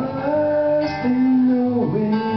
I've been away.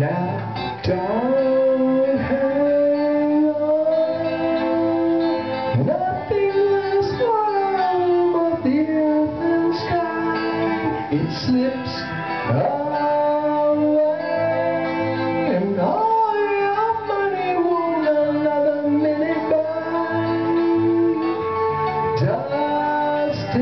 Now don't hang on Nothing lasts the earth and sky It slips away And all your money won't another minute Dust